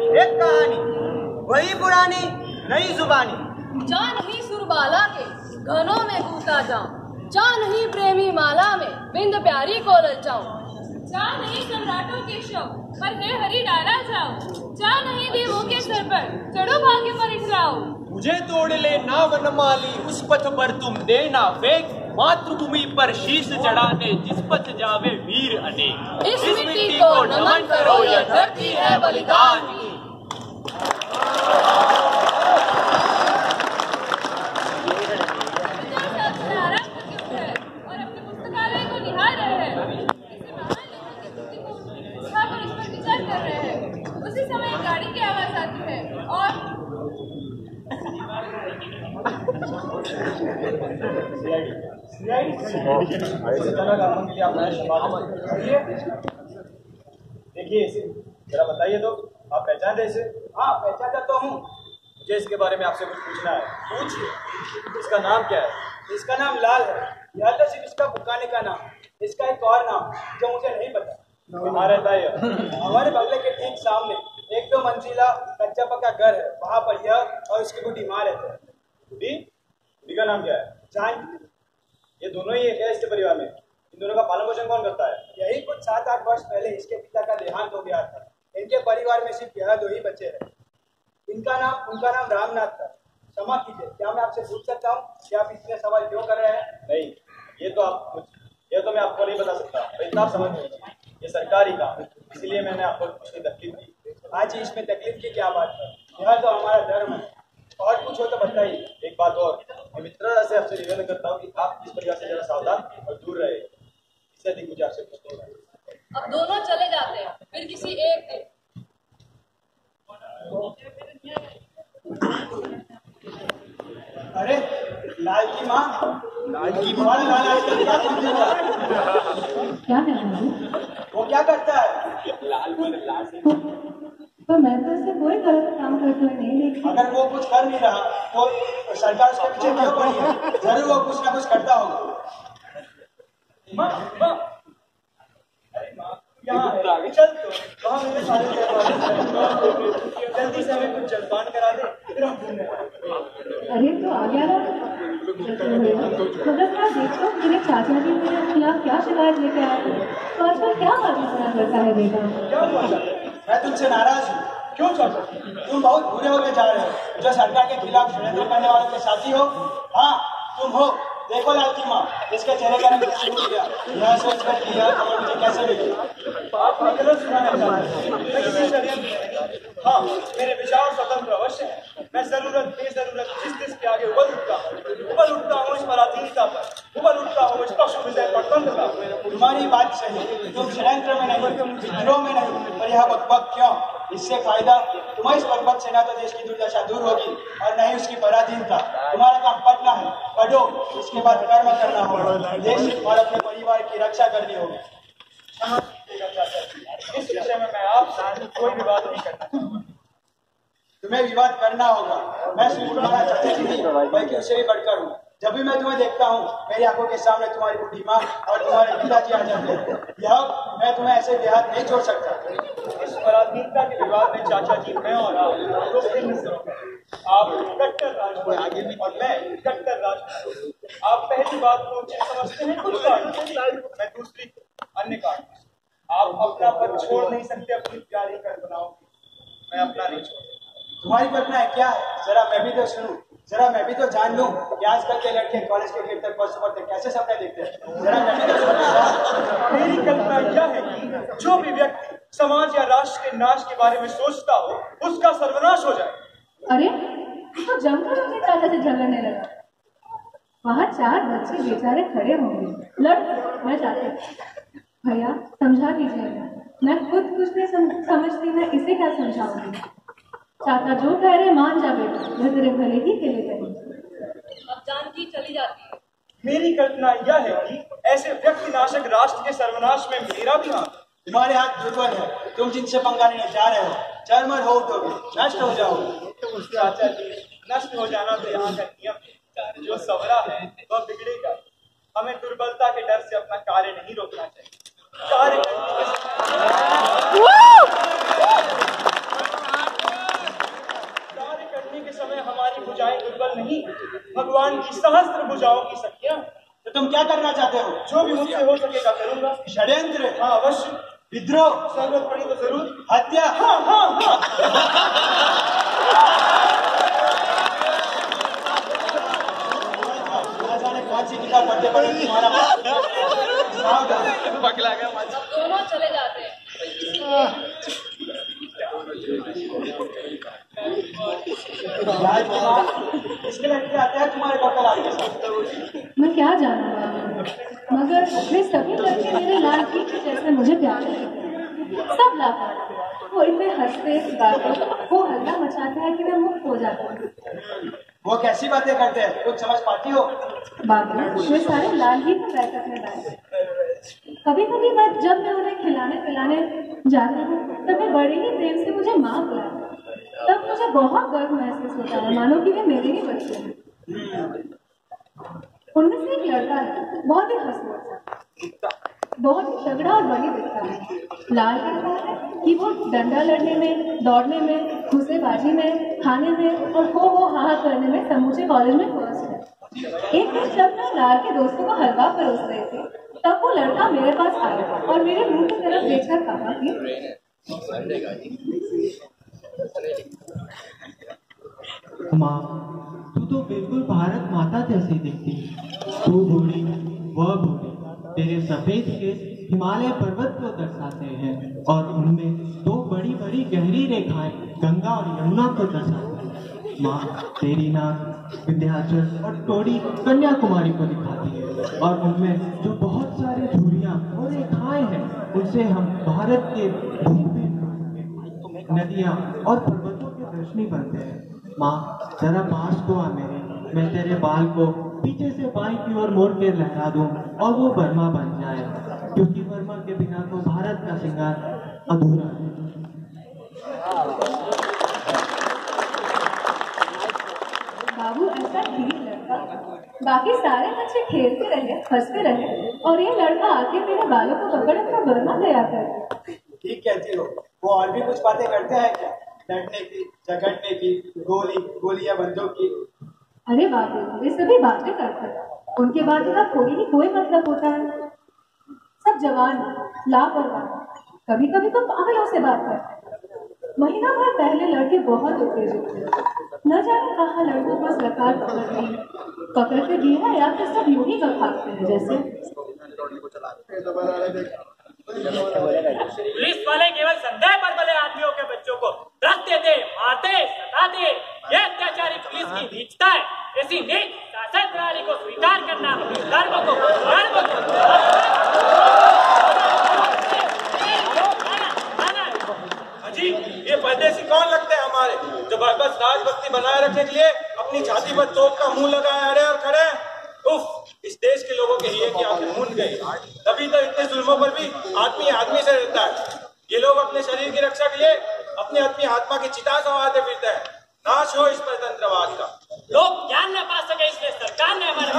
एक कहानी वही पुरानी नई जुबानी। जा नहीं सुरबाला के घनों में कूदा जाऊँ। जा नहीं प्रेमी माला में बिंद प्यारी को ललचाऊं जा नहीं सम्राटों के शव पर है हरी डाला जाओ जा नहीं देवों के सर पर चढ़ो भाग्य पर इठलाओ तुझे तोड़ ले ना वनमाली उस पथ पर तुम देना फेंक मातृभूमि पर शीश चढ़ाने जिस पथ जावे वीर अनेक। इस मिट्टी को नमन करो यह धरती है बलिदान। की। देखिए जरा बताइए तो। आप पहचानते इसे? हाँ पहचानता तो हूँ। मुझे इसके बारे में आपसे कुछ पूछना है। पूछिए। इसका नाम क्या है? इसका नाम लाल है। यह तो सिर्फ़ इसका पुकाने का नाम? इसका एक और नाम जो मुझे नहीं पता। रहता है हमारे बंगले के ठीक सामने एक दो मंजिला कच्चा पक्का घर है। वहाँ पर यह और उसकी बुढ़ी माँ रहते हैं। बुढ़ी बुढ़ी का नाम क्या है? जान। ये दोनों ही एक है इसके परिवार में? इन दोनों का पालन पोषण कौन करता है? यही कुछ सात आठ वर्ष पहले इसके पिता का देहांत हो गया था। इनके परिवार में सिर्फ़ यह दो ही बच्चे रहे। इनका नाम उनका नाम रामनाथ था। क्षमा कीजिए। क्या मैं आपसे पूछ सकता हूँ कि आप इतने सवाल क्यों कर रहे हैं? नहीं ये तो आप कुछ ये तो मैं आपको नहीं बता सकता। इतना आप समझ लीजिए ये सरकारी काम है। इसलिए मैंने आपको कुछ की तकलीफ़ दी। हाँ जी इसमें तकलीफ़ की क्या बात है? यह तो हमारा धर्म है। और कुछ हो तो बताइए। एक बात और। मैं मित्रता से आपसे निवेदन करता हूँ कि आप इस परिवार से जरा सावधान और दूर रहे इससे अधिक मुझे आपसे कुछ नहीं अब दोनों चले जाते हैं। फिर किसी एक दिन अरे लाल की माँ। लाल की माँ। लाल आजकल क्या रहा है? क्या कर रहा हूँ वो क्या करता है? पर मैं तो इसे कोई गलत काम करते हुए नहीं देखी। अगर वो कुछ कर नहीं रहा तो सरकार उसके पीछे क्यों पड़ी है? ज़रूर वो कुछ ना कुछ करता होगा। यहाँ है? चल तो। वहाँ मेरे सारे जल्दी से हमें कुछ जलपान करा दे फिर हम घूमने अरे तो आ गया ना। मगर क्या देखो मेरे चाचा जी मेरे खिलाफ क्या शिकायत लेके आए तो आजकल क्या बातें सुना करता है बेटा? क्या हुआ? मैं तुमसे नाराज़ हूँ। क्यों चाचा? तुम बहुत बुरे होके जा रहे हो। जो सरकार के खिलाफ षड्यंत्र करने वालों के साथी हो। हाँ तुम हो। देखो लाल की माँ, इसके चेहरे का कैसे टूट गया? यह सोच कर कि यह खबर मुझे कैसे मिली आप गलत सुनाना चाहते हैं। हाँ। मेरे विचार स्वतंत्र अवश्य है। मैं ज़रूरत, बेजरूरत, जिस जिस के आगे उबल उठता हूँ, उबल उठता हूँ इस पराधीनता पर, उबल उठता हूँ इस पशु विषय परतंत्र का। तुम्हारी बात सही तुम षड्यंत्र में नहीं विद्रोह में नहीं पर यह बकबक क्यों? इससे फ़ायदा, तुम्हारी इस बकबक से ना तो देश की दुर्दशा दूर होगी, और न ही उसकी पराधीनता। तुम्हारा काम पटना है। पढ़ो इसके बाद कर्म करना होगा देश और अपने परिवार की रक्षा करनी होगी। जी। इस विषय में मैं आपसे कोई विवाद नहीं करना चाहूँगा तुम्हें विवाद करना होगा। मैं चाचा जी नहीं बल्कि उससे भी बढ़कर हूँ? जब भी मैं तुम्हें देखता हूँ मेरी आँखों के सामने तुम्हारी बूढ़ी माँ और तुम्हारे पिताजी आ जाते हैं। यह मैं तुम्हें ऐसे देहात नहीं छोड़ सकता। इस पराधीनता के विवाद में चाचा जी मैं और आप आप कट्टर राजपूत और मैं कट्टर राजपूत आप पहली बात को उचित समझते हैं कुछ कारण मैं दूसरी अन्य कारण आप अपना पद छोड़ नहीं सकते अपनी प्यारी कल्पनाओं की मैं अपना नहीं छोड़ तुम्हारी कल्पना है क्या है? जरा मैं भी तो सुनू जरा मैं भी तो जान लूँ कि आजकल के लड़के कॉलेज के गेट तक पहुँच पढ़ते कैसे सपने देखते हैं? जरा मैं भी तो सुनूं। मेरी कल्पना यह है कि जो भी व्यक्ति समाज या राष्ट्र के नाश के बारे में सोचता हो उसका सर्वनाश हो जाए। अरे तो जमकर अपने चाचा से झगड़ने लगा। वहाँ चार बच्चे बेचारे खड़े होंगे। लड़ मैं जाते भैया समझा दीजिएगा मैं खुद कुछ नहीं सम, समझती मैं इसे क्या समझाऊँगी? चाचा जो कह रहे मान जा बेटा मैं तेरे भले ही के लिए करूँगी अब जानकी चली जाती है। मेरी कल्पना यह है कि ऐसे व्यक्ति नाशक राष्ट्र के सर्वनाश में मेरा भी हाथ तुम्हारे हाथ दुर्बल है। तुम जिनसे पंगा लेने जा रहे हो चरमर हो उठोगे नष्ट हो जाओगे चाचा जी नष्ट हो जाना तो यहाँ का नियम जो सवरा है वह बिगड़ेगा हमें दुर्बलता के डर से अपना कार्य नहीं रोकना चाहिए। कार्य कार्य करने के समय हमारी बुझाएँ दुर्बल नहीं भगवान की सहस्त्र बुझाओं की संख्या तो तुम क्या करना चाहते हो? जो भी मुझसे हो सकेगा करूँगा। षड्यंत्र हाँ। अवश्य। विद्रोह। सर्वोत्परी तो ज़रूर। हत्या। हाँ हाँ हाँ। जाने किताब पढ़ते पढ़ते तुम्हारा। अब दोनों चले जाते हैं। माँ इसके लड़के आते हैं? तुम्हारे कपल आपके साथ मैं क्या जानूँगा मगर वे सभी लड़के मेरे लाल की जैसे मुझे प्यार हैं। सब लापरवाह। वो इतने हँसते गाते वो हल्ला मचाते हैं कि मैं मुक्त हो जाता हूँ। वो कैसी बातें करते हैं? कुछ समझ पाती हो? बाबू सारे लाल ही को बैठक में। कभी कभी मैं जब मैं उन्हें खिलाने पिलाने जाती हूँ तब मैं बड़े ही प्रेम से मुझे माँ बुलाते। तब मुझे बहुत गर्व महसूस होता है। मानो कि वे मेरे ही बच्चे हैं। उनमें से एक लड़का है बहुत ही हंसमुख बहुत तगड़ा और बड़ी दिखता है। लाल कहता है कि वो डंडा लड़ने में, दौड़ने में, घुसेबाजी में, खाने में और हो हो हा हा करने में समूचे कॉलेज में फ़र्स्ट है। एक दिन जब मैं लाल के दोस्तों को हलवा परोस रहे थे, तब वो लड़का मेरे पास आया और मेरे मुँह की तरफ़ देखकर कहा कि, माँ, तू तो बिल्कुल भारत माता जैसी दिखती तू बूढ़ी वह बूढ़ी तेरे सफ़ेद केस हिमालय पर्वत को दर्शाते हैं और उनमें दो बड़ी बड़ी गहरी रेखाएँ, गंगा और यमुना को दर्शाती हैं। माँ तेरी नाक, विंध्याचल और टोड़ी कन्याकुमारी को दिखाती है। और उनमें जो बहुत सारे झुरियाँ और रेखाएँ हैं, उनसे हम भारत के नदियाँ और पर्वतों के दर्शनी बनते हैं। माँ, जरा पास तो आ मेरे, मैं तेरे बाल को पीछे से बाई की ओर मोड़ के लहरा दूँ और वो वर्मा बन जाए क्योंकि वर्मा के बिना तो भारत का श्रृंगार अधूरा है। बाबू ऐसा ठीक लड़का बाकी सारे बच्चे खेलते रहे हँसते रहे और ये लड़का आके मेरे बालों को पकड़ अपना बर्मा तैयार कर। ठीक कहती हो। वो और भी कुछ बातें करते हैं क्या? लड़ने की झगड़ने की गोली गोलियाँ बंदूक की? अरे बाबू वे सभी बातें करते हैं उनके बातों का कोई ही कोई मतलब होता है। सब जवान, लापरवाह। कभी कभी तो पागलों से बात करते महीना भर पहले लड़के बहुत उत्तेजित थे। न जाने कहा लड़कों को सरकार पकड़ के दी है या फिर सब यूँ ही भागते हैं, जैसे? पुलिस वाले केवल संदेह पर बले आदमियों के बच्चों को रख देते मारते सताते ये अत्याचारी पुलिस की नीचता है ऐसी नीच शासन प्रणाली को स्वीकार करना धर्म को धर्म को जी ये परदेसी कौन लगते हैं हमारे? जो बस राजभक्ति बनाए रखने के लिए अपनी छाती पर तोप का मुँह लगाए अरे और खड़े उफ, इस देश के लोगों के हिये की आँखें मूंद गई। तभी तो इतने जुल्मों पर भी आदमी आदमी से रहता है। ये लोग अपने शरीर की रक्षा के लिए अपनी अपनी आत्मा की चिता संवारते फिरते हैं। नाश हो इस परतंत्रवाद का। लोग ज्ञान न पा सके इसलिए सरकार ने हमारे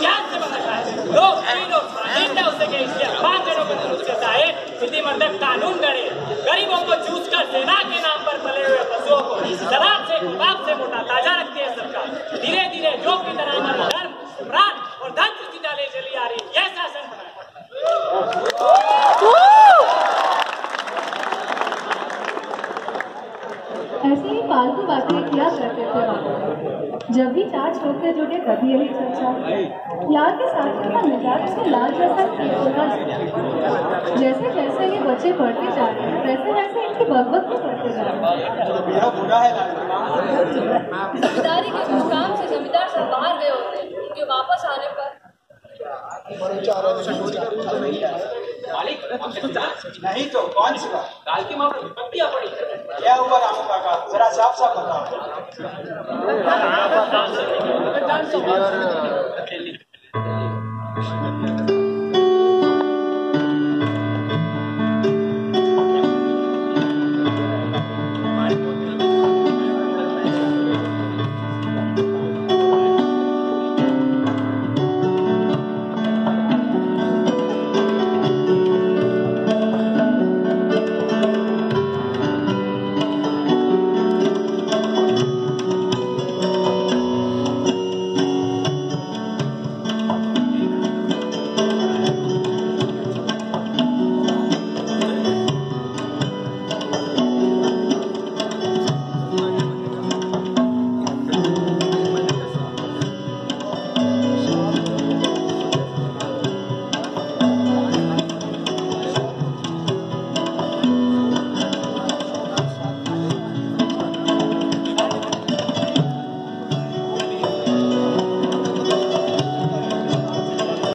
ज्ञान से है लोग स्वाधीन न हो सके इसलिए पाँच जनों को है। इसी मतलब कानून करे गरीबों को चूस कर सेना के नाम पर पले हुए पशुओं को शराब से कबाब से मोटा ताज़ा रखती है सरकार। धीरे धीरे जो भी तरह हमारा धर्म प्राण और धन की डाले चली आ रही यह शासन बना है ऐसी ही फालतू बातें किया करते थे जब भी चार छोकरे जुटे तभी यही चर्चा। लाल के साथ का मिजाज उसके लाल जैसा सा। जैसे जैसे ये बच्चे बढ़ते जा रहे हैं वैसे वैसे इनकी बकबक भी बढ़ते जा रही है। यह बुरा है लाल की माँ जमींदारी के कुछ काम से जमींदार सब बाहर गए होते हैं उनके वापस आने पर नहीं तो कौन सी बात? काल की माँ पर आ पड़ी। क्या हुआ रामू काका जरा साफ़ साफ़ बताओ.